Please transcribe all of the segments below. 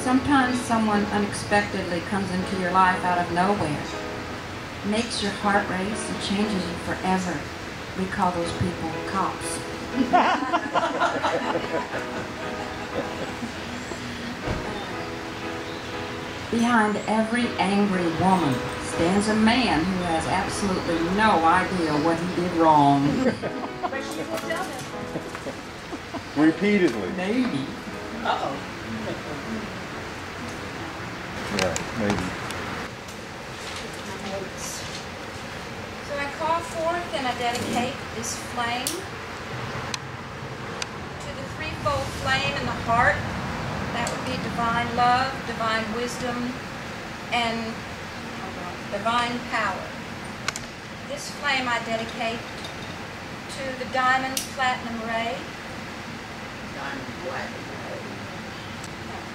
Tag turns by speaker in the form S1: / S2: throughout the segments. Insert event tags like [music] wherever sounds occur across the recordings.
S1: Sometimes someone unexpectedly comes into your life out of nowhere, makes your heart race and changes you forever. We call those people cops. Behind every angry woman stands a man who has absolutely no idea what he did wrong.
S2: Repeatedly.
S1: Maybe.
S3: Uh-oh.
S2: Yeah, maybe.
S4: So I call forth and I dedicate this flame to the threefold flame in the heart. That would be divine love, divine wisdom, and divine power. This flame I dedicate to the diamond platinum ray.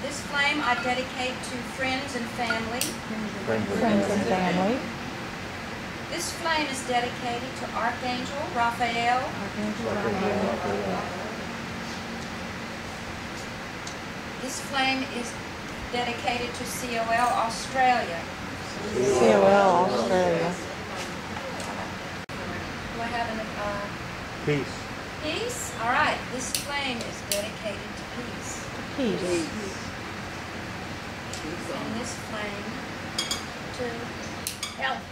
S4: This flame I dedicate to friends and family.
S5: Friends and family.
S4: This flame is dedicated to Archangel Raphael, Archangel Raphael. This flame is dedicated to COL Australia.
S5: COL Australia.
S4: Do I have an, uh,
S2: Peace.
S4: peace? All right, this flame is dedicated to peace.
S5: Peace.
S4: And this flame to health.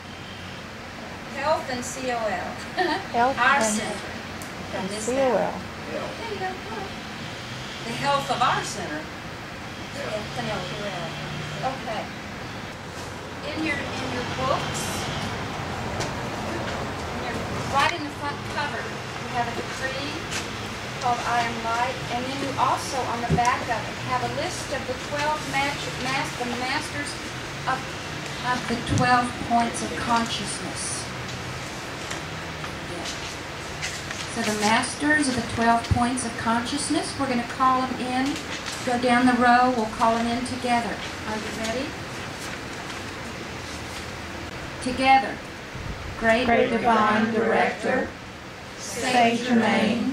S4: Health and COL.
S5: Health
S4: Our
S5: and
S4: center. And this
S5: COL.
S4: There you go. The health of our center. F-N-L-U-L. Okay. In your, in your books, in your, right in the front cover, you have a decree called I Am Light, and then you also, on the back of it, have a list of the 12 match, mas, the masters of,
S1: Of the 12 points of consciousness. So the masters of the 12 points of consciousness, we're going to call them in. Go down the row, we'll call them in together. Are you ready? Together. Great,
S5: Great Divine Director, Saint Germain,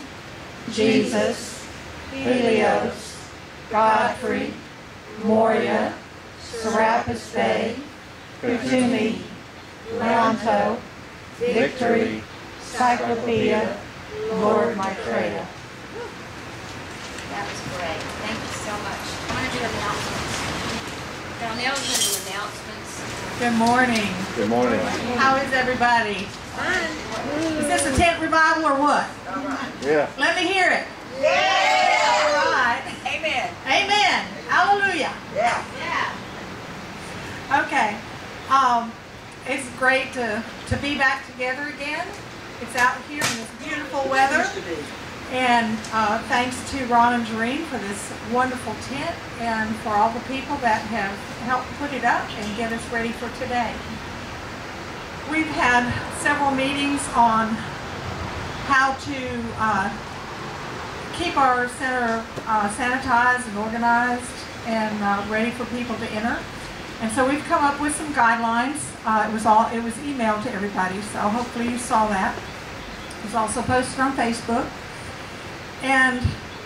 S5: Jesus, Helios, Godfrey, Moria, Serapis Bey, Kuthumi, Lanto, Victory, Cyclopea, Lord Maitreya.
S4: That was great. Thank you so much. I want to do announcements. Donell's going to do announcements.
S6: Good morning.
S2: Good morning.
S6: How is everybody? Is this a tent revival or what?
S2: Yeah.
S6: Let me hear it. Yeah. All right.
S3: Amen.
S6: Amen. Hallelujah.
S3: Yeah.
S6: Yeah. Okay. Um, it's great to, to be back together again. It's out here in this beautiful weather.
S3: Used to be.
S6: And uh, thanks to Ron and Jareen for this wonderful tent and for all the people that have helped put it up and get us ready for today. We've had several meetings on how to uh, keep our center uh, sanitized and organized and uh, ready for people to enter. And so we've come up with some guidelines. Uh, it was all it was emailed to everybody, so hopefully you saw that. It was also posted on Facebook. And,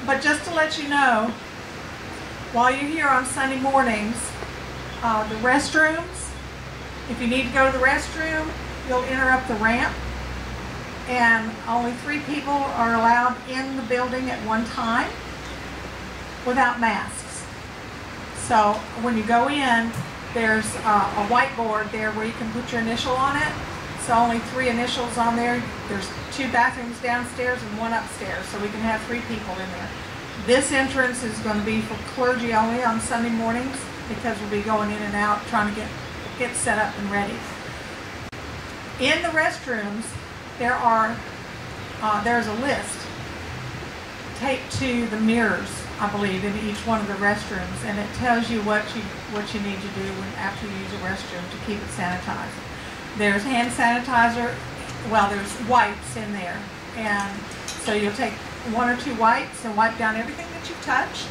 S6: but just to let you know, while you're here on Sunday mornings, uh, the restrooms, if you need to go to the restroom, you'll enter up the ramp. And only three people are allowed in the building at one time without masks. So when you go in, there's a whiteboard there where you can put your initial on it. So only three initials on there. There's two bathrooms downstairs and one upstairs, so we can have three people in there. This entrance is going to be for clergy only on Sunday mornings because we'll be going in and out trying to get get set up and ready. In the restrooms, there are uh, there's a list taped to the mirrors, I believe, in each one of the restrooms, and it tells you what you what you need to do when after you use a restroom to keep it sanitized. There's hand sanitizer. Well, there's wipes in there, and so you'll take one or two wipes and wipe down everything that you've touched,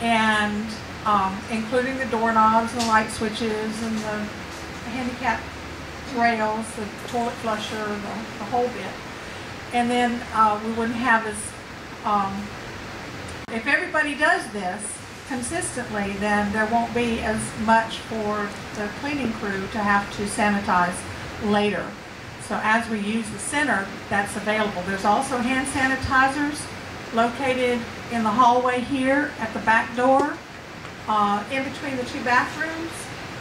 S6: and um, including the doorknobs and the light switches and the handicap rails, the toilet flusher, the, the whole bit. And then uh, we wouldn't have as, um, if everybody does this, consistently, then there won't be as much for the cleaning crew to have to sanitize later. So as we use the center, that's available. There's also hand sanitizers located in the hallway here at the back door, uh, in between the two bathrooms,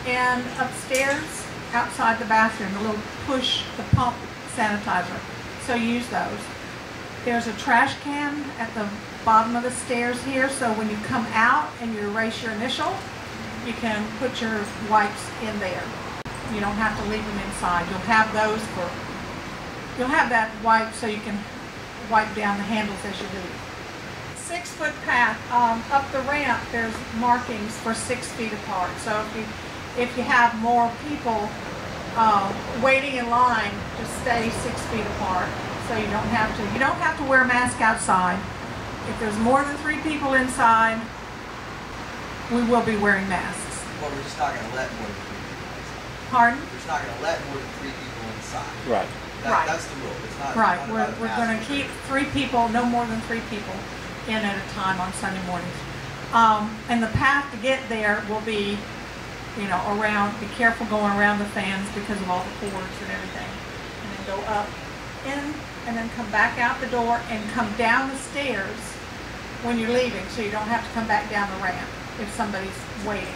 S6: and upstairs outside the bathroom, the little push, the pump sanitizer. So use those. There's a trash can at the bottom of the stairs here, so when you come out and you erase your initial, you can put your wipes in there. You don't have to leave them inside. You'll have those for, you'll have that wipe so you can wipe down the handles as you leave. Six foot path, um, up the ramp, there's markings for six feet apart. So if you, if you have more people, uh, waiting in line, just stay six feet apart. So you don't have to, you don't have to wear a mask outside. If there's more than three people inside, we will be wearing masks.
S3: Well, we're just not gonna let more than three people inside.
S6: Pardon?
S3: We're just not gonna let more than three people inside.
S2: Right.
S3: That,
S6: Right.
S3: That's the rule. It's not.
S6: Right,
S3: not
S6: we're, we're gonna keep three people, no more than three people in at a time on Sunday mornings. Um, and the path to get there will be, you know, around, be careful going around the fans because of all the cords and everything. And then go up, in, and then come back out the door and come down the stairs when you're leaving, so you don't have to come back down the ramp if somebody's waiting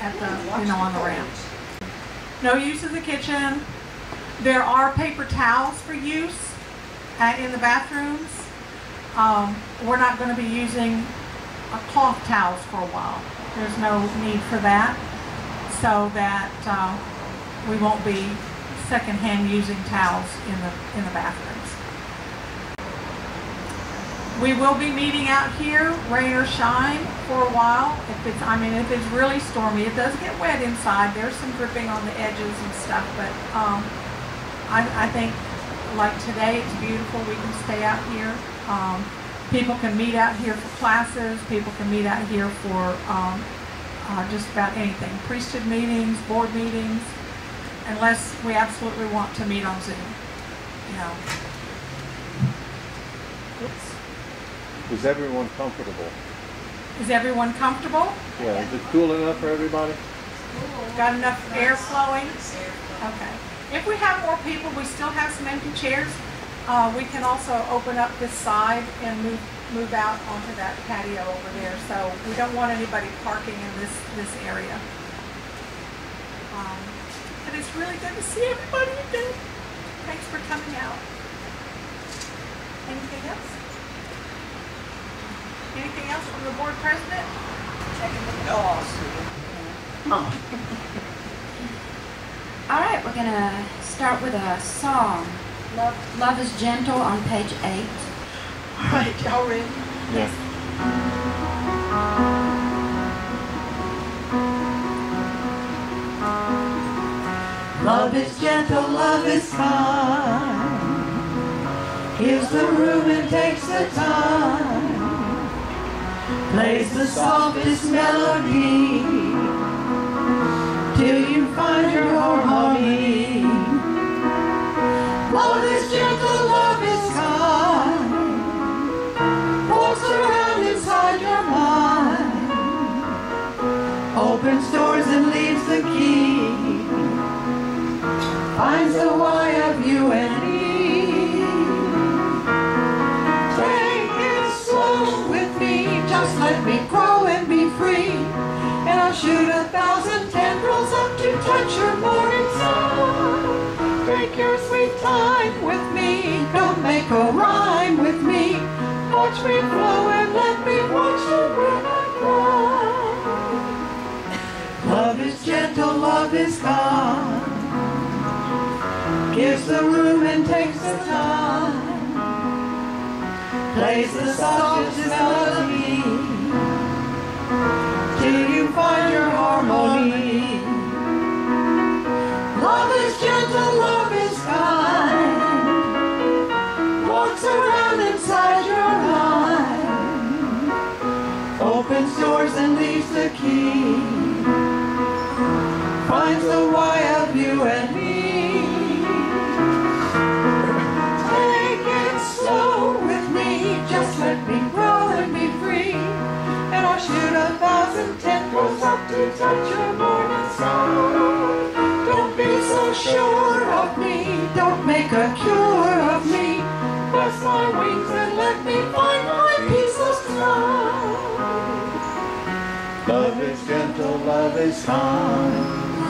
S6: at the, you know, on the ramp. No use of the kitchen. There are paper towels for use uh, in the bathrooms. Um, we're not going to be using uh, cloth towels for a while. There's no need for that, so that uh, we won't be secondhand using towels in the in the bathrooms. We will be meeting out here, rain or shine, for a while. If it's, I mean, if it's really stormy, it does get wet inside. There's some dripping on the edges and stuff, but um, I, I think, like today, it's beautiful. We can stay out here. Um, people can meet out here for classes. People can meet out here for um, uh, just about anything. Priesthood meetings, board meetings, unless we absolutely want to meet on Zoom. You know. Oops.
S2: Is everyone comfortable?
S6: Is everyone comfortable?
S2: Yeah, is it cool enough for everybody?
S6: Got enough air flowing? Okay. If we have more people, we still have some empty chairs. Uh, we can also open up this side and move, move out onto that patio over there. So we don't want anybody parking in this, this area. Um, and it's really good to see everybody again. Thanks for coming out. Anything else? Anything else from the board president?
S4: Checking the
S3: dogs.
S4: Oh.
S1: All right, we're going to start with a song. Love, Love is Gentle on page
S6: 8 right, y'all ready?
S2: Yes.
S5: Love is gentle, love is kind. Gives the room and takes the time. Plays the softest melody. Till you find your harmony. Love is gentle, shoot a thousand tendrils up to touch your morning sun. Take your sweet time with me, come make a rhyme with me. Watch me flow and let me watch you when I. Love is gentle, love is kind gives the room and takes the time, plays the softest melody find your harmony. Love is gentle, love is kind, walks around inside your mind, opens doors and leaves the key, finds the why
S2: to touch your morning sun. Don't be so sure of me, don't make a cure of me. Bless my wings and let me find my peaceless cloud.
S7: Love is gentle, love is kind.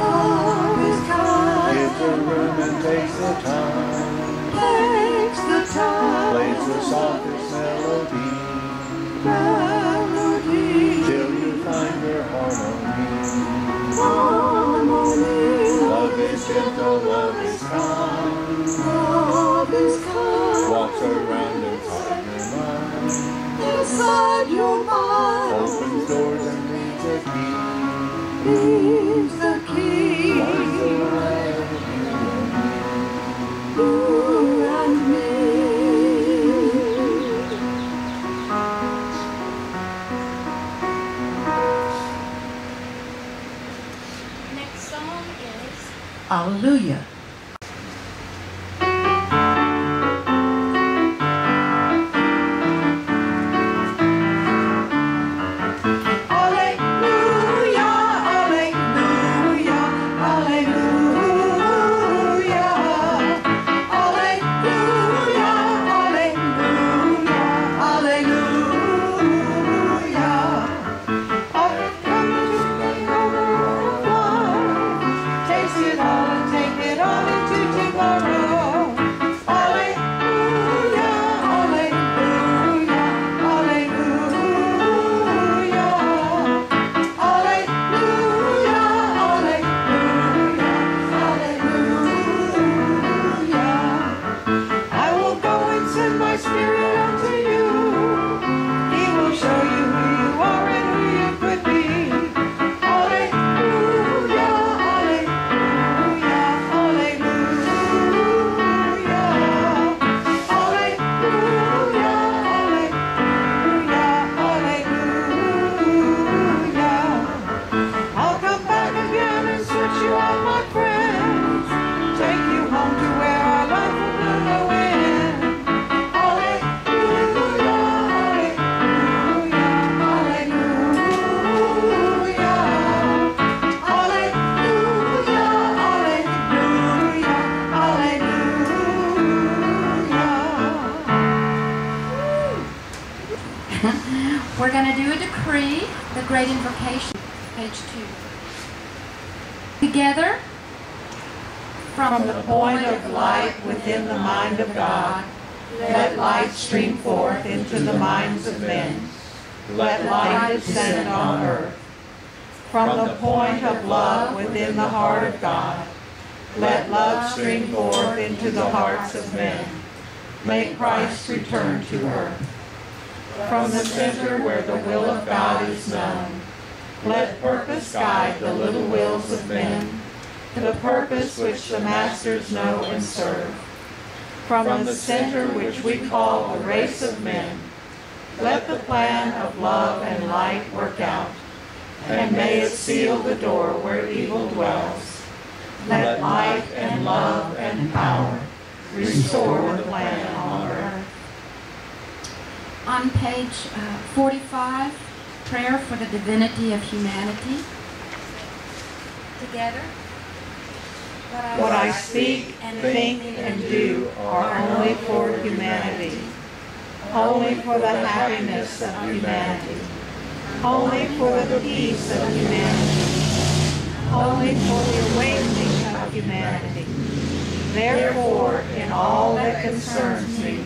S2: Love is kind.
S7: Gives the room and takes the time.
S2: takes the time.
S7: Plays the softest melody.
S2: melody.
S7: Love is gentle, love is kind.
S2: Love is kind.
S7: Walks around inside your mind. Opens doors and leaves a key.
S2: Leaves the key.
S5: Is
S1: decree, the great invocation, page two. Together,
S2: From the point of light within the mind of God, let light stream forth into the minds of men. Let light descend on earth. From the point of love within the heart of God, let love stream forth into the hearts of men. May Christ return to earth. From the center where the will of God is known, let purpose guide the little wills of men, the purpose which the masters know and serve. From the center which we call the race of men, let the plan of love and light work out, and may it seal the door where evil dwells. Let light and love and power restore the plan on earth.
S1: On page uh, 45, prayer for the divinity of humanity. Together.
S2: What I speak and think and do are only for humanity, only for the happiness of humanity, only for the peace of humanity, only for the awakening of humanity. Therefore, in all that concerns me,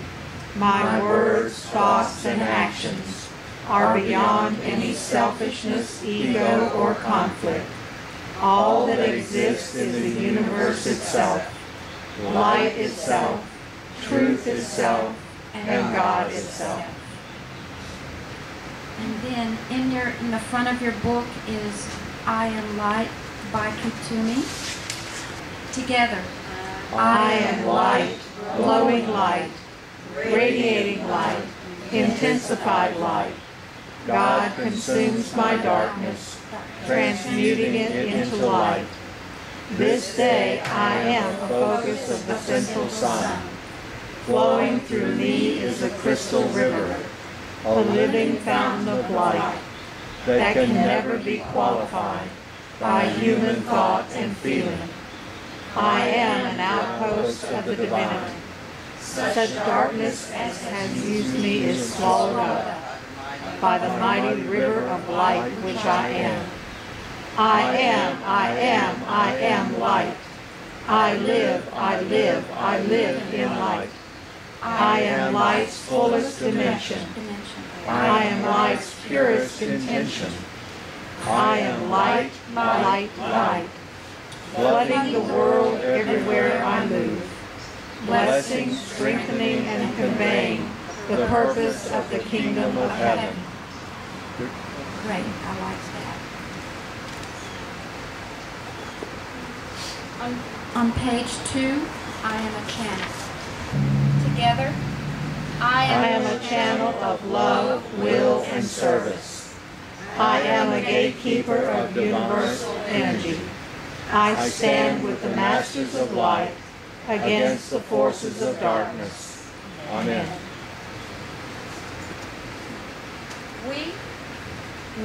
S2: my words, thoughts, and actions are beyond any selfishness, ego, or conflict. All that exists is the universe itself, light itself, truth itself, and God itself.
S1: And then in your in the front of your book is I Am Light by Kuthumi. Together.
S2: I am light, glowing light, radiating light, intensified light. God consumes my darkness, transmuting it into light. This day I am a focus of the central sun. Flowing through me is a crystal river, a living fountain of light.
S5: that can never be qualified by human thought and feeling. I am an outpost of the divinity. Such darkness as has used me is swallowed up by the mighty river of light which I am. I am, I am, I am light. I live, I live, I live in light. I am light's fullest dimension. I am light's purest intention. I am light, light, light, flooding the world everywhere I move, blessing, strengthening, and conveying the purpose of the kingdom of heaven.
S1: Great, I like that. On, on page two, I am a channel. Together, I am,
S5: I am a channel of love, will, and service. I am a gatekeeper of universal energy. I stand with the masters of light against the forces of darkness. Amen.
S4: We,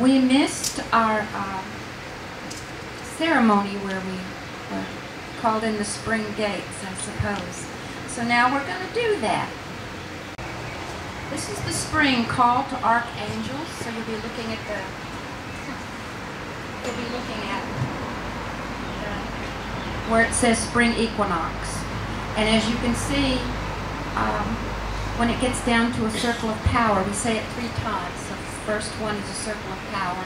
S1: We missed our um, ceremony where we were called in the spring gates, I suppose. So now we're going to do that. This is the spring call to archangels. So you'll be looking at the. You'll be looking at where it says spring equinox, and as you can see, um, when it gets down to a circle of power, we say it three times. So the first one is a circle of power.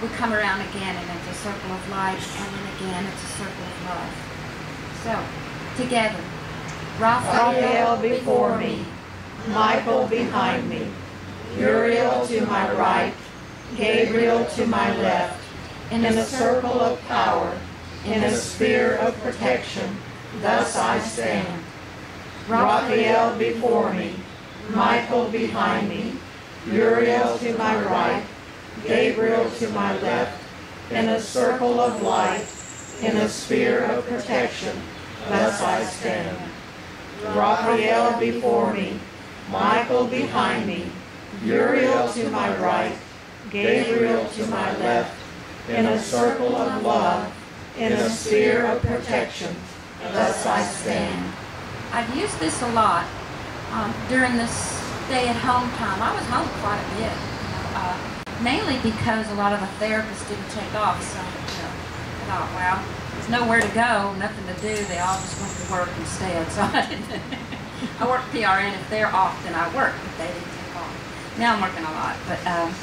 S1: We come around again and it's a circle of light, and then again it's a circle of love. So, together. Raphael,
S5: Raphael before me, Michael behind me, Uriel to my right, Gabriel to my left, in a circle of power, in a sphere of protection, thus I stand. Raphael before me, Michael behind me, Uriel to my right, Gabriel to my left, in a circle of light, in a sphere of protection, thus I stand. Raphael before me, Michael behind me, Uriel to my right, Gabriel to my left, in a circle of love, in a sphere of protection, thus I stand.
S1: I've used this a lot um, during this stay-at-home time. I was home quite a bit, you know, uh, mainly because a lot of the therapists didn't take off. So, you know, I thought, well, there's nowhere to go, nothing to do. They all just went to work instead. So I didn't. [laughs] I work PRN. If they're off, then I work, but they didn't take off. Now I'm working a lot, but um,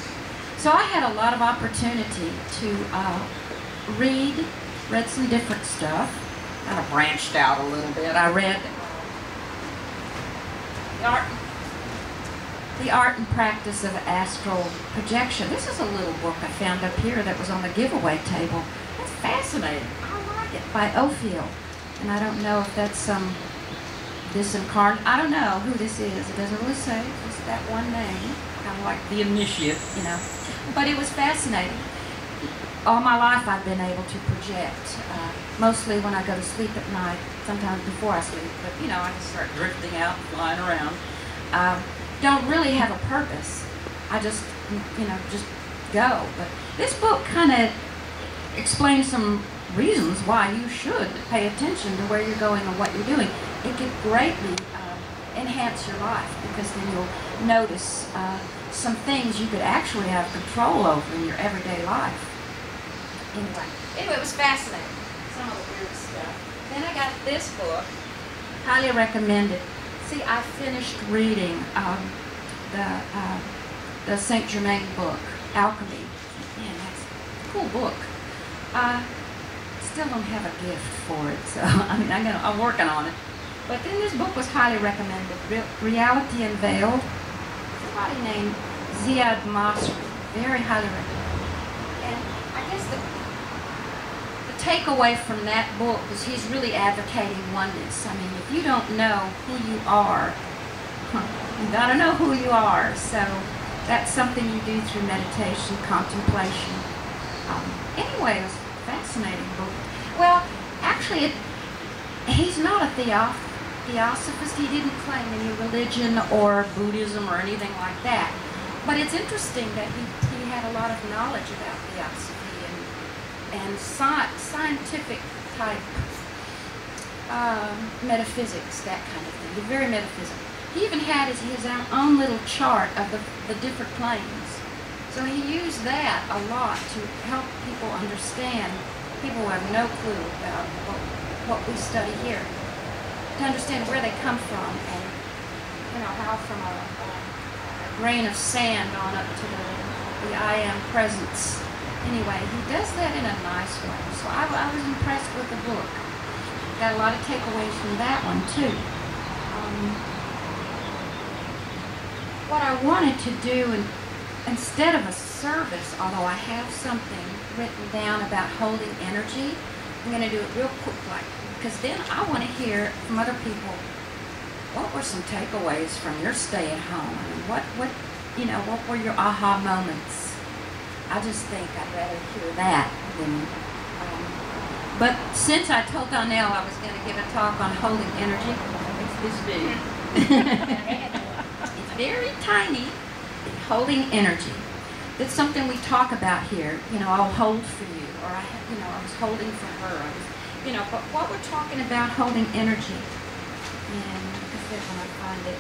S1: so I had a lot of opportunity to uh, read, read some different stuff. Kind of branched out a little bit. I read the art, the art and practice of astral projection. This is a little book I found up here that was on the giveaway table. It's fascinating. I like it by Ophiel, and I don't know if that's some disincarnate. I don't know who this is. It doesn't really say. It's just that one name, kind of like the initiate, you know. But it was fascinating. All my life I've been able to project, uh, mostly when I go to sleep at night, sometimes before I sleep, but you know, I just start drifting out, flying around. Um, don't really have a purpose. I just, you know, just go. But this book kind of explains some reasons why you should pay attention to where you're going and what you're doing. It could greatly uh, enhance your life because then you'll notice uh, some things you could actually have control over in your everyday life. Anyway, anyway, it was fascinating. Some of the weird stuff. Then I got this book. Highly recommended. See, I finished reading um, the uh, the Saint Germain book, Alchemy. Man, that's a cool book. Uh, still don't have a gift for it, so [laughs] I mean, I'm, gonna, I'm working on it. But then this book was highly recommended. Re- Reality Unveiled. Somebody named Ziad Masri. Very highly recommended. And I guess the takeaway from that book is he's really advocating oneness. I mean, if you don't know who you are, [laughs] you got to know who you are. So that's something you do through meditation, contemplation. Um, anyway, it was a fascinating book. Well, actually, it, he's not a theosophist. Theosophist. He didn't claim any religion or Buddhism or anything like that. But it's interesting that he, he had a lot of knowledge about theosophy and, sci- scientific type um, metaphysics, that kind of thing. He's very metaphysical. He even had his, his own little chart of the, the different planes. So he used that a lot to help people understand, people who have no clue about what, what we study here, to understand where they come from and, you know, how from a, a grain of sand on up to the, the I am presence. Anyway, he does that in a nice way. So I, I was impressed with the book. Got a lot of takeaways from that one too. Um, what I wanted to do, instead of a service, although I have something written down about holding energy, I'm going to do it real quick, like because then I want to hear from other people. What were some takeaways from your stay at home? What, what, you know, what were your aha moments? I just think I'd rather hear that than. Um, but since I told Donell I was going to give a talk on holding energy, it's this big. [laughs] it's very tiny. Holding energy. That's something we talk about here. You know, I'll hold for you, or I, you know, I was holding for her. I was, you know, but what we're talking about holding energy. And I said, when I find it.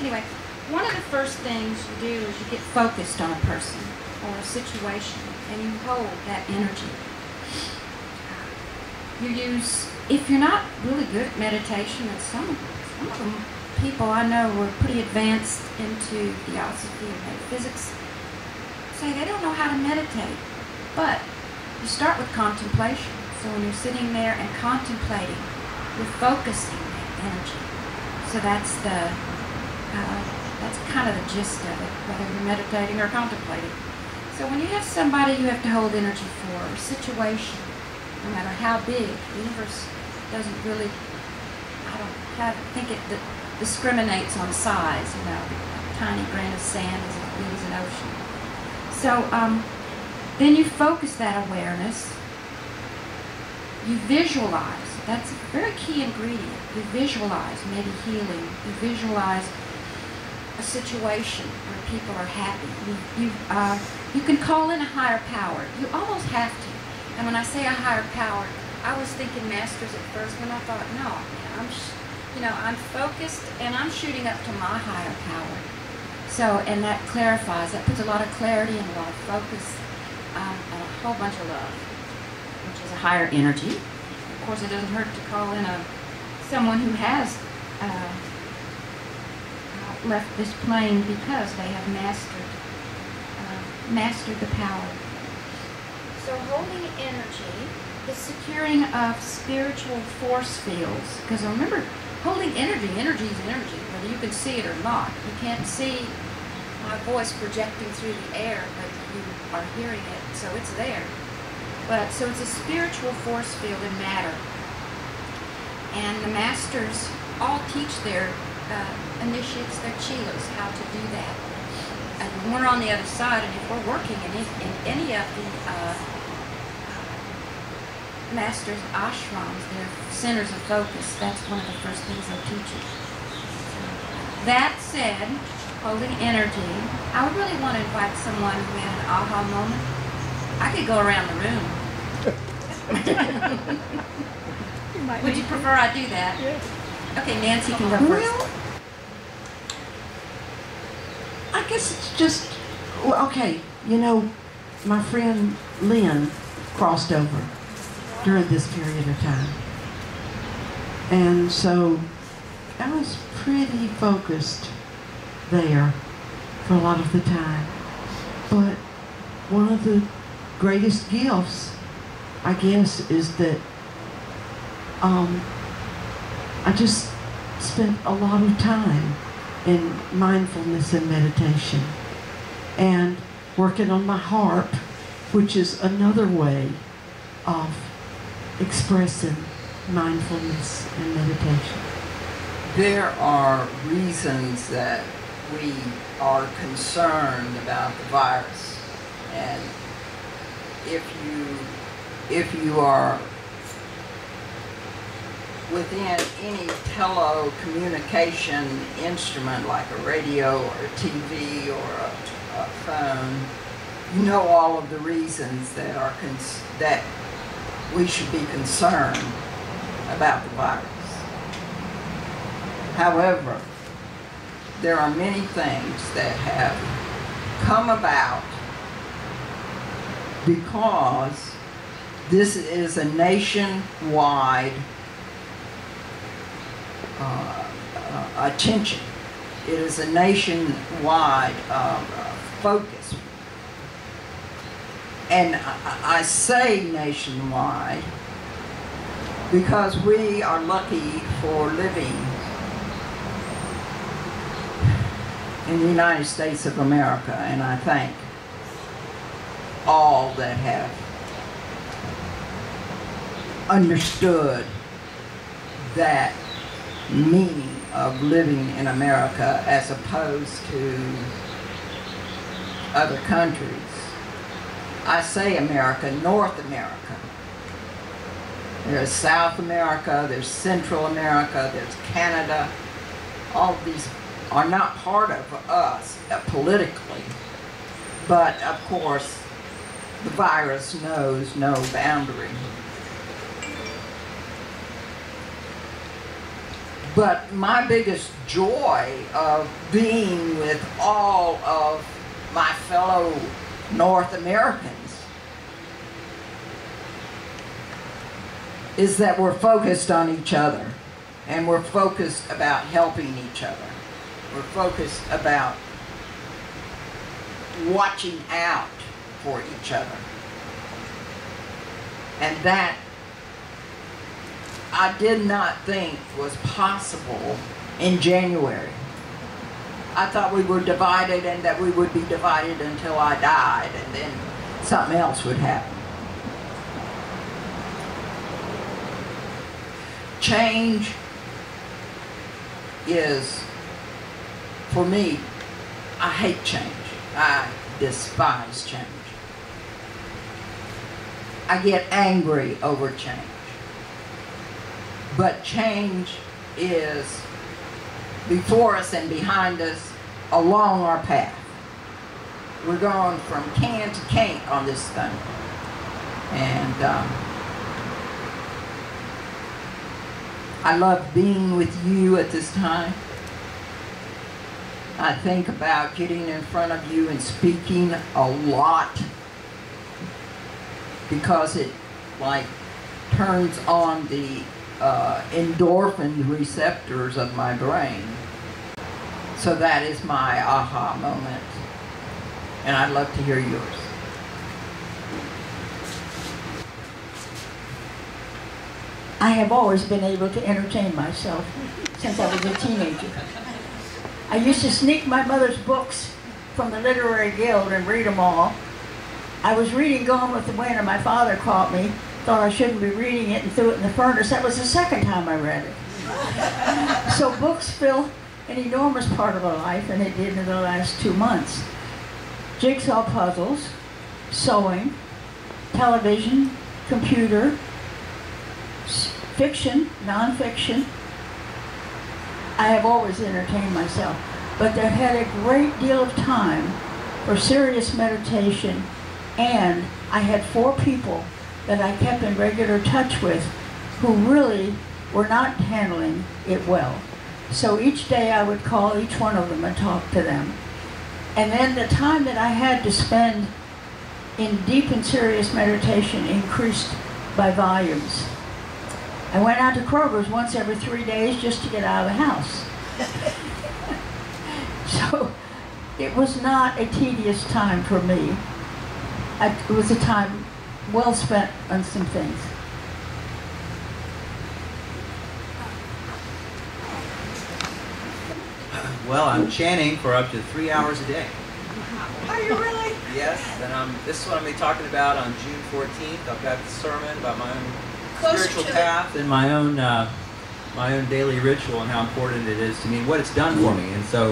S1: Anyway, one of the first things you do is you get focused on a person or a situation, and you hold that energy. You use, if you're not really good at meditation, and some, some of them people I know who are pretty advanced into theosophy and metaphysics say they don't know how to meditate. But you start with contemplation. So when you're sitting there and contemplating, you're focusing that energy. So that's the uh, that's kind of the gist of it, whether you're meditating or contemplating. So when you have somebody you have to hold energy for, a situation, no matter how big, the universe doesn't really, I don't have, think it discriminates on size, you know, a tiny grain of sand is as big as an ocean. So um, then you focus that awareness, you visualize, that's a very key ingredient. You visualize maybe healing, you visualize a situation where people are happy. You, you, uh, you can call in a higher power. You almost have to. And when I say a higher power, I was thinking masters at first, and I thought, no, I'm, you know, I'm focused and I'm shooting up to my higher power. So, and that clarifies, that puts a lot of clarity and a lot of focus um, and a whole bunch of love, which is a higher energy. Of course, it doesn't hurt to call in a someone who has uh, left this plane because they have mastered uh, mastered the power. So holding energy is securing of spiritual force fields. Because remember, holding energy, energy is energy, whether you can see it or not. You can't see my voice projecting through the air, but you are hearing it, so it's there. But so it's a spiritual force field in matter. And the masters all teach their uh, initiates, their chelas, how to do that. And when we're on the other side, and if we're working in, in any of the uh, masters' ashrams, their centers of focus, that's one of the first things they'll teach you. That said, holding energy, I would really want to invite someone who had an aha moment. I could go around the room. [laughs] Would you prefer I do that?
S5: Yeah.
S1: Okay, Nancy can go first.
S8: Well, I guess it's just well, okay. You know, my friend Lynn crossed over during this period of time, and so I was pretty focused there for a lot of the time. But one of the greatest gifts, I guess, is that um, I just spent a lot of time in mindfulness and meditation and working on my harp, which is another way of expressing mindfulness and meditation.
S9: There are reasons that we are concerned about the virus. And if you if you are within any telecommunication instrument like a radio or a TV or a uh, phone, you know all of the reasons that are that we should be concerned about the virus. However, there are many things that have come about because this is a nationwide Uh, uh, attention. It is a nationwide uh, uh focus. And I, I say nationwide because we are lucky for living in the United States of America, and I thank all that have understood that meaning of living in America as opposed to other countries. I say America, North America. There's South America, there's Central America, there's Canada. All these are not part of us uh, politically, but of course, the virus knows no boundary. But my biggest joy of being with all of my fellow North Americans is that we're focused on each other and we're focused about helping each other. We're focused about watching out for each other. And that I did not think was possible in January. I thought we were divided and that we would be divided until I died and then something else would happen. Change is, for me, I hate change. I despise change. I get angry over change. But change is before us and behind us along our path. We're going from can to can't on this thing. And um, I love being with you at this time. I think about getting in front of you and speaking a lot because it like turns on the uh, endorphin receptors of my brain. So that is my aha moment. And I'd love to hear yours.
S10: I have always been able to entertain myself since I was a teenager. I used to sneak my mother's books from the Literary Guild and read them all. I was reading Gone with the Wind and my father caught me, thought I shouldn't be reading it and threw it in the furnace. That was the second time I read it. [laughs] so books fill an enormous part of our life and it did in the last two months. Jigsaw puzzles, sewing, television, computer, fiction, nonfiction. I have always entertained myself, but there had a great deal of time for serious meditation, and I had four people that I kept in regular touch with who really were not handling it well. So each day I would call each one of them and talk to them. And then the time that I had to spend in deep and serious meditation increased by volumes. I went out to Kroger's once every three days just to get out of the house. [laughs] so it was not a tedious time for me. It was a time well spent on some things.
S11: Well, I'm chanting for up to three hours a day.
S10: Are you really?
S11: Yes, and um, this is what I'm going to be talking about on June 14th. I've got the sermon about my own
S12: Closer
S11: spiritual
S12: to it.
S11: path and my own uh, my own daily ritual and how important it is to me and what it's done for me. And so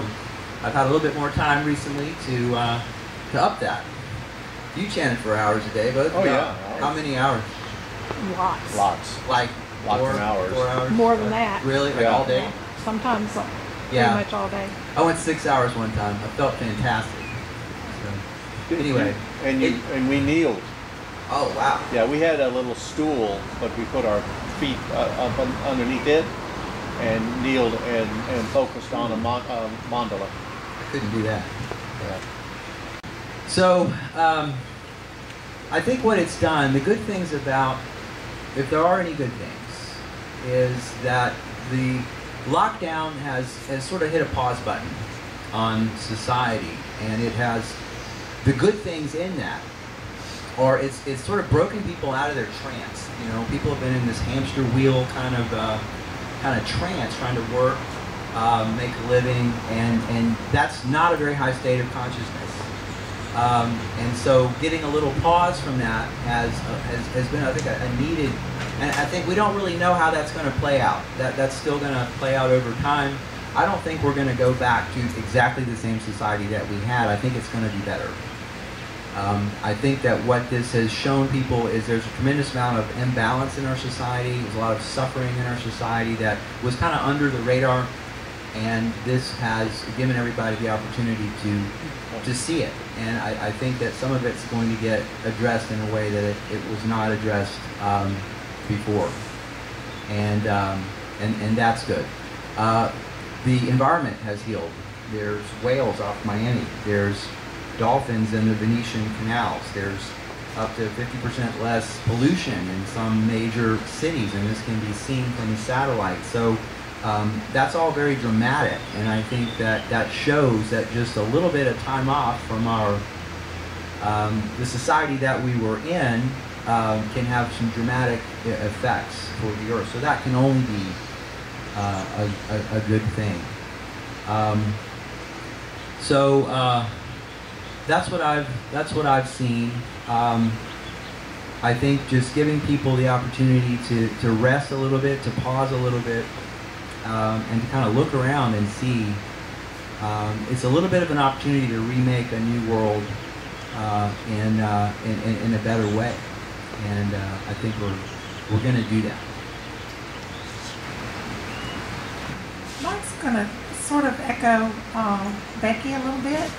S11: I've had a little bit more time recently to uh, to up that. You chanted for hours a day, but
S2: Oh, yeah,
S11: how many hours?
S6: Lots.
S2: Lots.
S11: Like
S2: Lots
S11: four,
S2: of hours.
S11: Four hours.
S6: More than that.
S11: Really? Like
S2: Yeah.
S11: all day?
S6: Sometimes
S11: Yeah.
S6: pretty much all day.
S11: I went six hours one time. I felt fantastic. So, Anyway,
S2: And you, and we kneeled.
S11: oh wow,
S2: Yeah, we had a little stool, but we put our feet uh, up un- underneath it and kneeled and, and focused on a mon- uh, mandala.
S11: I couldn't do that.
S2: Yeah.
S11: So, um, I think what it's done, the good things about, if there are any good things, is that the lockdown has, has sort of hit a pause button on society, and it has the good things in that, or it's, it's sort of broken people out of their trance. You know, people have been in this hamster wheel kind of uh, kind of trance, trying to work, um, make a living, and and that's not a very high state of consciousness. Um, and so getting a little pause from that has, uh, has, has been, I think, a, a needed, and I think we don't really know how that's going to play out. That, that's still going to play out over time. I don't think we're going to go back to exactly the same society that we had. I think it's going to be better. Um, I think that what this has shown people is there's a tremendous amount of imbalance in our society. There's a lot of suffering in our society that was kind of under the radar, and this has given everybody the opportunity to to see it. And I, I think that some of it's going to get addressed in a way that it, it was not addressed um, before, and um, and and that's good. Uh, the environment has healed. There's whales off Miami. There's dolphins in the Venetian canals. There's up to 50% less pollution in some major cities, and this can be seen from the satellite. So um, that's all very dramatic, and I think that that shows that just a little bit of time off from our um, the society that we were in um, can have some dramatic effects for the earth. So that can only be uh, a, a, a good thing. Um, so uh, that's what I've that's what I've seen. Um, I think just giving people the opportunity to, to rest a little bit, to pause a little bit, um, and to kind of look around and see. Um, it's a little bit of an opportunity to remake a new world uh, in, uh, in, in in a better way, and uh, I think we're we're going to do that.
S6: Mine's going to sort of echo uh, Becky a little bit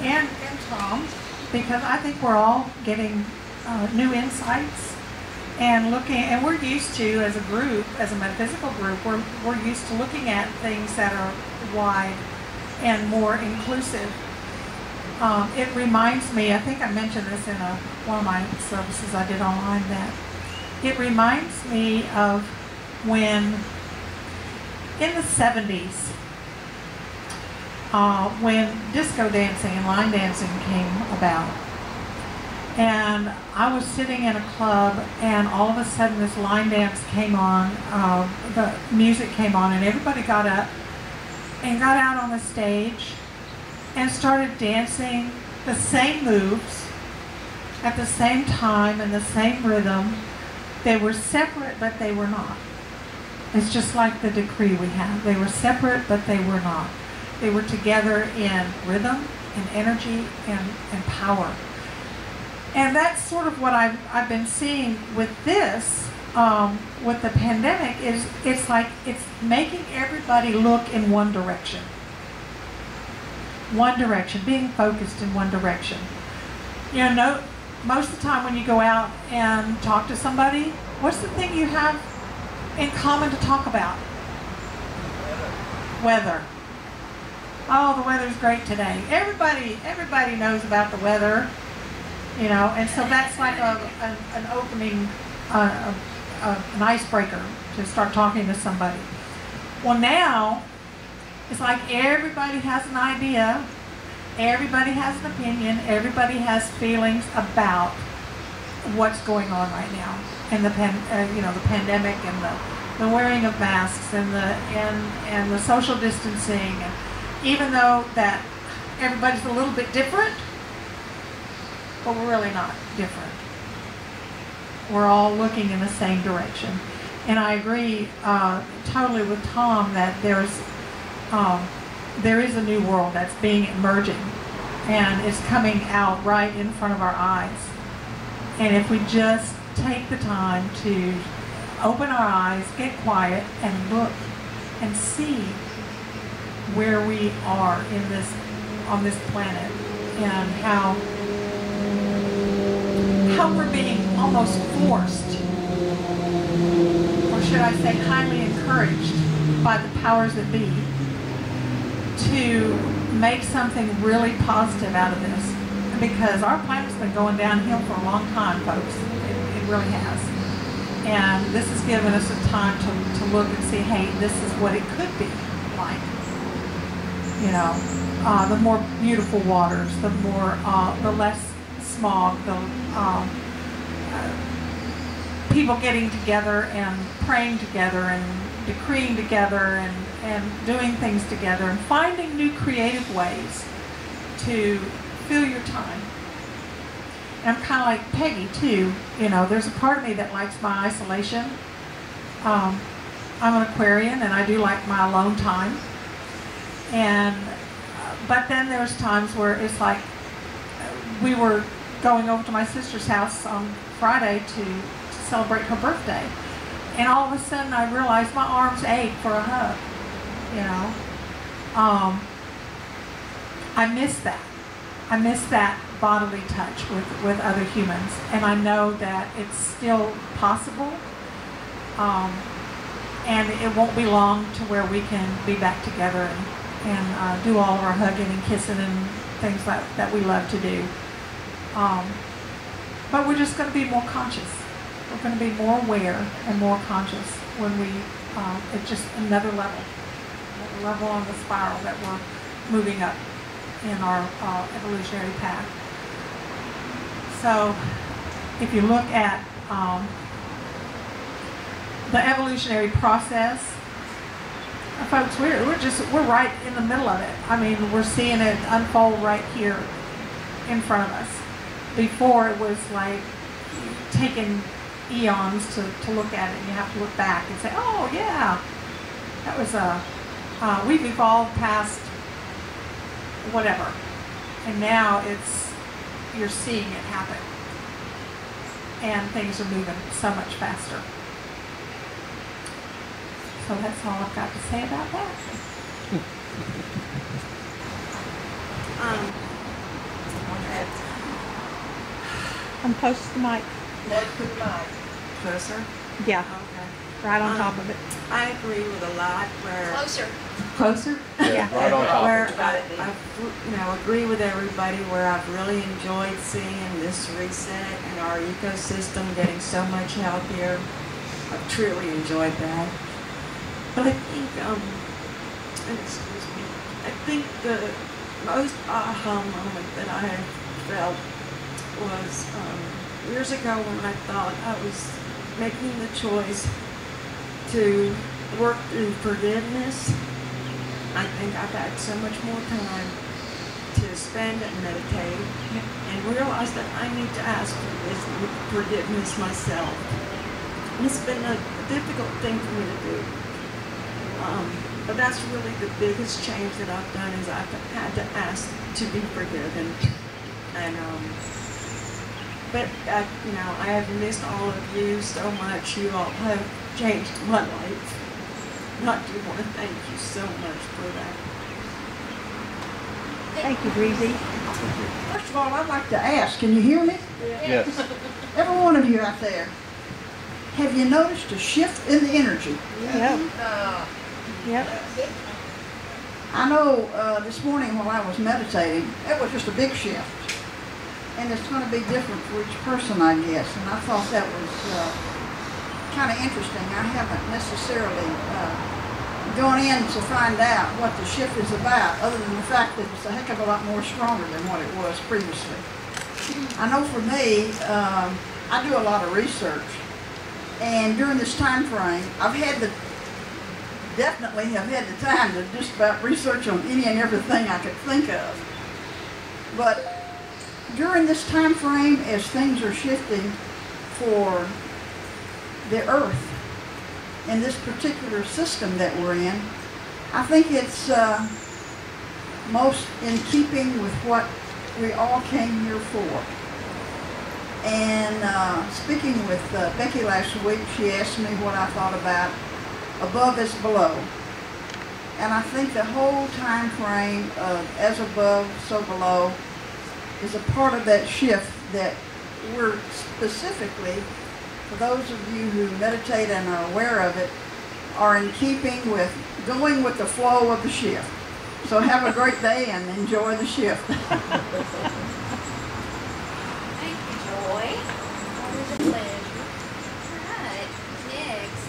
S6: and, and Tom because I think we're all getting uh, new insights and looking, and we're used to, as a group, as a metaphysical group, we're, we're used to looking at things that are wide and more inclusive. Um, it reminds me, I think I mentioned this in a, one of my services I did online, that it reminds me of when in the 70s, uh, when disco dancing and line dancing came about. And I was sitting in a club, and all of a sudden, this line dance came on, uh, the music came on, and everybody got up and got out on the stage and started dancing the same moves at the same time and the same rhythm. They were separate, but they were not. It's just like the decree we have. They were separate, but they were not. They were together in rhythm and energy and, and power. And that's sort of what I've, I've been seeing with this, um, with the pandemic, is it's like it's making everybody look in one direction. One direction, being focused in one direction. You know, no, most of the time when you go out and talk to somebody, what's the thing you have in common to talk about? Weather. Oh, the weather's great today. Everybody, everybody knows about the weather, you know, and so that's like a, an, an opening, uh, a, a, an icebreaker to start talking to somebody. Well, now it's like everybody has an idea, everybody has an opinion, everybody has feelings about what's going on right now, and the pan, uh, you know, the pandemic and the the wearing of masks and the and and the social distancing and even though that everybody's a little bit different but we're really not different. We're all looking in the same direction. And i agree uh, totally with tom that there's um, there is a new world that's being emerging and it's coming out right in front of our eyes. And if we just take the time to open our eyes, get quiet, and look and see where we are in this on this planet and how felt we're being almost forced, or should I say highly encouraged by the powers that be to make something really positive out of this. Because our planet's been going downhill for a long time, folks. It, it really has. And this has given us a time to, to look and see, hey, this is what it could be like. You know, uh, the more beautiful waters, the more, uh, the less smog, the um, uh, people getting together and praying together and decreeing together and, and doing things together and finding new creative ways to fill your time. And I'm kind of like Peggy too. You know, there's a part of me that likes my isolation. Um, I'm an Aquarian and I do like my alone time. And uh, but then there's times where it's like uh, we were going over to my sister's house on Friday to, to celebrate her birthday. And all of a sudden I realized my arms ache for a hug, you know. Um, I miss that. I miss that bodily touch with, with other humans. And I know that it's still possible. Um, and it won't be long to where we can be back together and, and uh, do all of our hugging and kissing and things like that we love to do. Um, but we're just going to be more conscious. We're going to be more aware and more conscious when we, uh, it's just another level, another level on the spiral that we're moving up in our uh, evolutionary path. So if you look at um, the evolutionary process, folks, we're, we're just, we're right in the middle of it. I mean, we're seeing it unfold right here in front of us. Before it was like taking eons to, to look at it and you have to look back and say, oh yeah, that was a, uh, we've evolved past whatever. And now it's, you're seeing it happen. And things are moving so much faster. So that's all I've got to say about that. [laughs]
S13: Um,
S6: I'm close to the mic.
S13: let's put my closer.
S6: Yeah,
S13: Okay.
S6: right on
S13: Um,
S6: top of it.
S13: I agree with a lot where.
S1: Closer.
S13: Closer?
S2: Yeah, right on top.
S13: Where I, I, you know, agree with everybody where I've really enjoyed seeing this reset and our ecosystem getting so much healthier. I've truly enjoyed that. But I think, um, excuse me, I think the most aha moment that I have felt was um, years ago when I thought I was making the choice to work through forgiveness. I think I've had so much more time to spend and meditate and realize that I need to ask for this forgiveness myself. And it's been a difficult thing for me to do. Um, but that's really the biggest change that I've done is I've had to ask to be forgiven. And um, but I, you know, I have missed all of you so much. You all have changed my life. And I do want to thank you so much for that.
S6: Thank you, Breezy.
S14: First of all, I'd like to ask, can you hear me?
S2: Yes.
S14: Every one of you out there, have you noticed a shift in the energy?
S6: Yep. Yep.
S14: I know uh, this morning while I was meditating, it was just a big shift. And it's going to be different for each person, I guess. And I thought that was uh, kind of interesting. I haven't necessarily uh, gone in to find out what the shift is about, other than the fact that it's a heck of a lot more stronger than what it was previously. I know for me, um, I do a lot of research. And during this time frame, I've had the definitely have had the time to just about research on any and everything I could think of. But during this time frame, as things are shifting for the earth in this particular system that we're in, I think it's uh, most in keeping with what we all came here for. And uh, speaking with uh, Becky last week, she asked me what I thought about above is below. And I think the whole time frame of as above, so below is a part of that shift that we're specifically, for those of you who meditate and are aware of it, are in keeping with going with the flow of the shift. So have a great day and enjoy the shift. [laughs]
S4: Thank you, Joy. Always a pleasure. All right, next.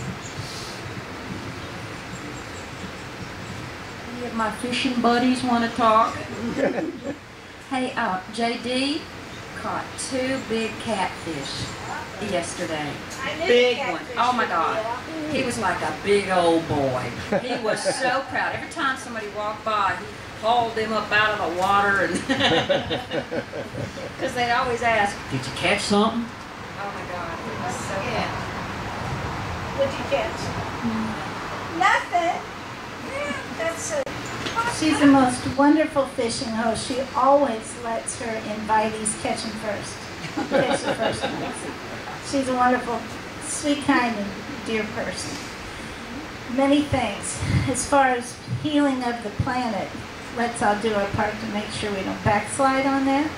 S1: Any of my fishing buddies want to talk? [laughs] hey, uh, JD caught two big catfish yesterday. Big one. Oh my God. He was like a big old boy. He was so [laughs] proud. Every time somebody walked by, he hauled them up out of the water and [laughs] because they'd always ask, "Did you catch something?" Oh my God, he was so
S4: Yeah.
S1: proud.
S4: What'd you catch? Nothing. Yeah, that's a.
S10: She's the most wonderful fishing host. She always lets her invitees catch them first. Catch the first ones. She's a wonderful, sweet, kind, and dear person. Many things. As far as healing of the planet, let's all do our part to make sure we don't backslide on that.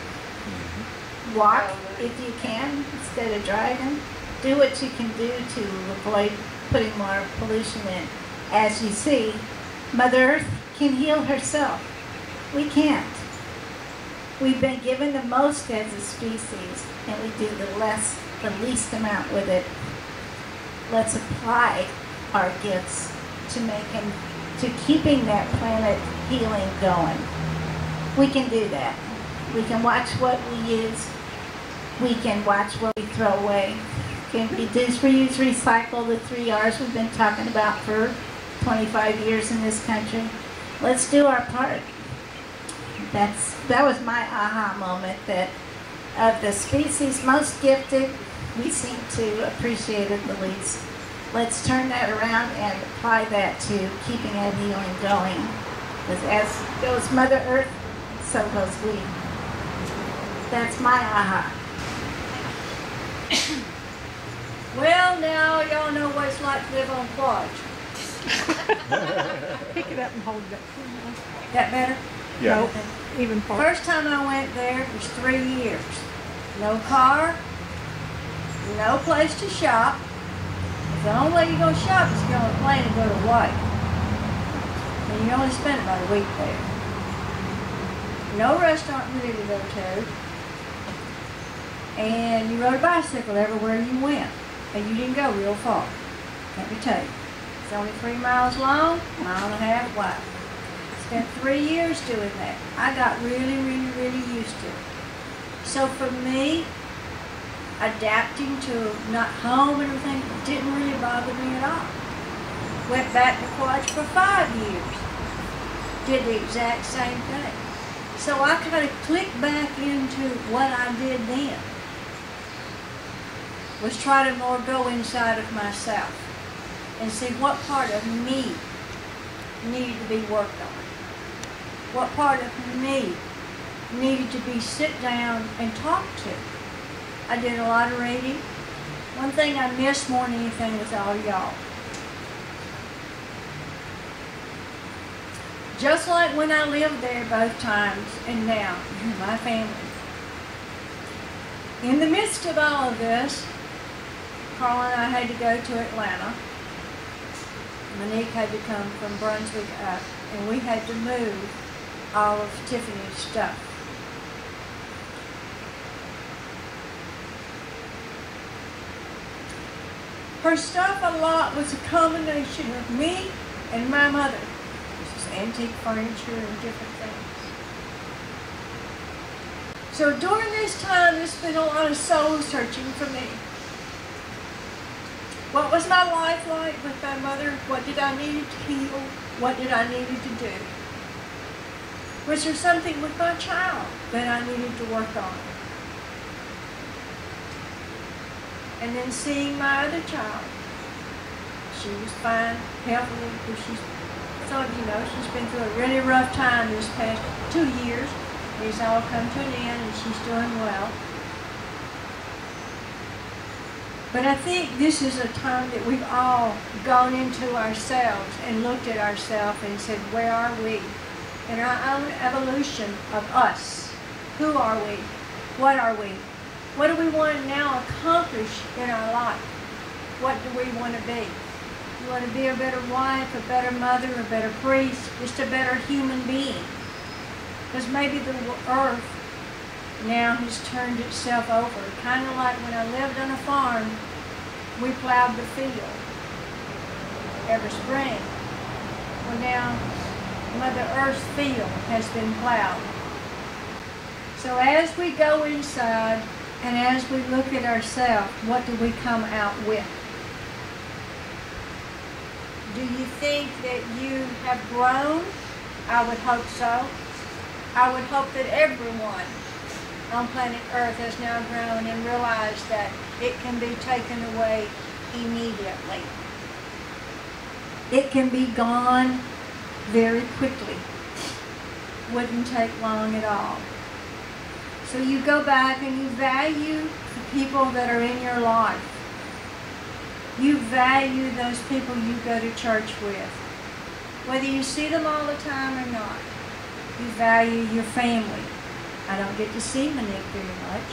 S10: Walk if you can instead of driving. Do what you can do to avoid putting more pollution in. As you see, Mother Earth can heal herself. We can't. We've been given the most as a species, and we do the less, the least amount with it. Let's apply our gifts to making, to keeping that planet healing going. We can do that. We can watch what we use. We can watch what we throw away. Can reduce, reuse, recycle, the three R's we've been talking about for 25 years in this country. Let's do our part. That's that was my aha moment that of the species most gifted, we seem to appreciate it the least. Let's turn that around and apply that to keeping that healing going. Because as goes Mother Earth, so goes we. That's my aha. [coughs]
S4: Well, now y'all know what it's like to live on Kwaj. [laughs]
S6: Pick it up and hold it.
S4: That better?
S2: Yeah.
S6: Nope, even part.
S4: First time I went there was three years. No car, no place to shop. The only way you go shop is to get on a plane and go to Hawaii. And you only spend about a week there. No restaurant really to go to. And you rode a bicycle everywhere you went. And you didn't go real far. Let me tell you. Only three miles long, mile and a half wide. Spent three years doing that. I got really, really, really used to it. So for me, adapting to not home and everything didn't really bother me at all. Went back to college for five years. Did the exact same thing. So I kind of clicked back into what I did then. Was try to more go inside of myself and see what part of me needed to be worked on. What part of me needed to be sit down and talked to. I did a lot of reading. One thing I miss more than anything was all y'all. Just like when I lived there both times and now, my family. In the midst of all of this, Carl and I had to go to Atlanta. Monique had to come from Brunswick up, and we had to move all of Tiffany's stuff. Her stuff a lot was a combination of me and my mother. This is antique furniture and different things. So during this time, there's been a lot of soul searching for me. What was my life like with my mother? What did I need to heal? What did I needed to do? Was there something with my child that I needed to work on? And then seeing my other child. She was fine, healthy, but she's, of you know, she's been through a really rough time this past two years. It's all come to an end and she's doing well. But I think this is a time that we've all gone into ourselves and looked at ourselves and said, where are we? In our own evolution of us. Who are we? What are we? What do we want to now accomplish in our life? What do we want to be? You want to be a better wife, a better mother, a better priest, just a better human being. Because maybe the earth now has turned itself over. Kind of like when I lived on a farm, we plowed the field every spring. Well, now Mother Earth's field has been plowed. So as we go inside and as we look at ourselves, what do we come out with? Do you think that you have grown? I would hope so. I would hope that everyone on planet Earth has now grown and realized that it can be taken away immediately. It can be gone very quickly. Wouldn't take long at all. So you go back and you value the people that are in your life. You value those people you go to church with. Whether you see them all the time or not. You value your family. I don't get to see Monique very much,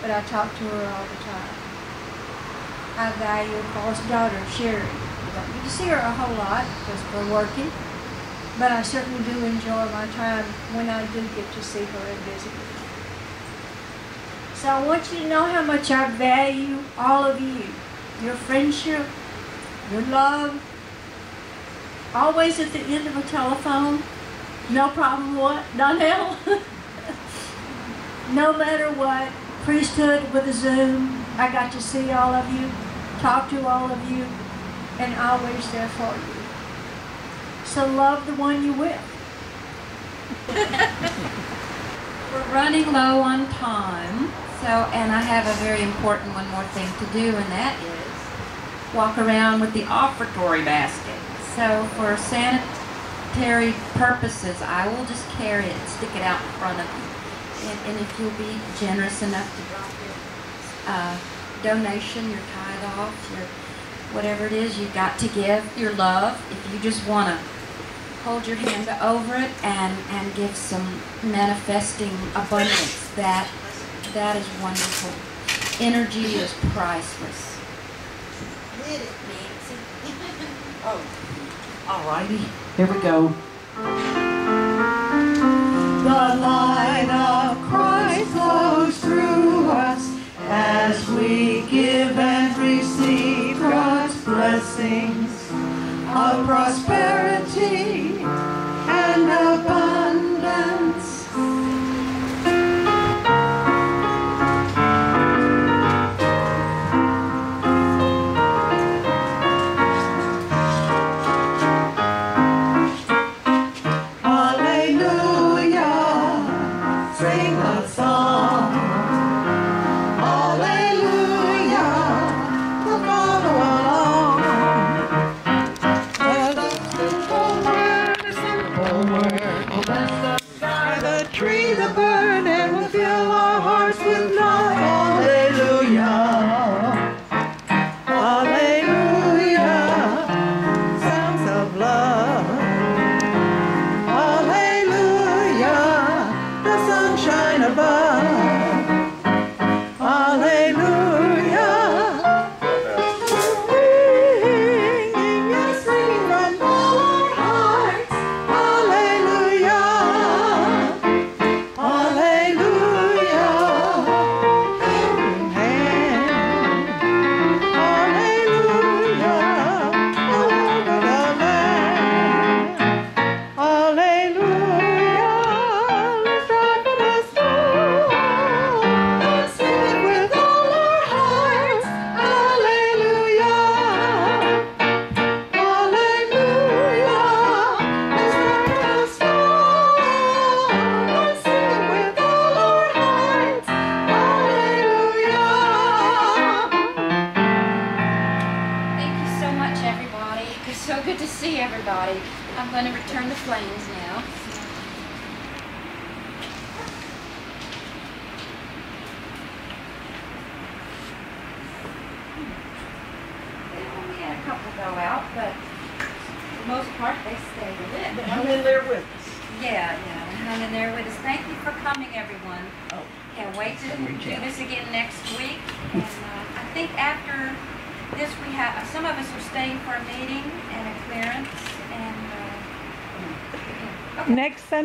S4: but I talk to her all the time. I value Paul's daughter, Sherry. I don't get to see her a whole lot because we're working, but I certainly do enjoy my time when I do get to see her and visit her. So I want you to know how much I value all of you. Your friendship, your love, always at the end of a telephone, no problem what, Donell? [laughs] no matter what, priesthood with a Zoom, I got to see all of you, talk to all of you, and always there for you. So love the one you with. [laughs]
S1: We're running low on time, so, and I have a very important one more thing to do, and that is walk around with the offertory basket. So for sanitary purposes, I will just carry it and stick it out in front of you. And, and if you'll be generous enough to drop your uh, donation, your tithe off, your whatever it is you've got to give, your love, if you just want to hold your hand over it and, and give some manifesting abundance, that that is wonderful. Energy is priceless.
S15: Did it, Nancy? [laughs]
S8: Oh, all righty. Here we go.
S5: The light of Christ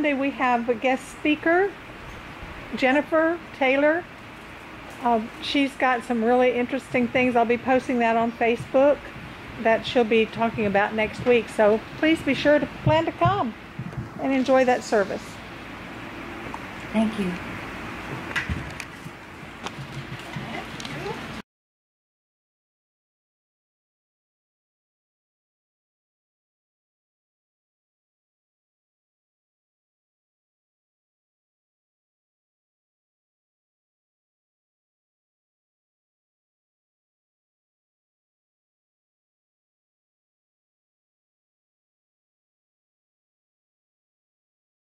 S6: Sunday, we have a guest speaker, Jennifer Taylor. Um, she's got some really interesting things. I'll be posting that on Facebook that she'll be talking about next week. So please be sure to plan to come and enjoy that service.
S1: Thank you.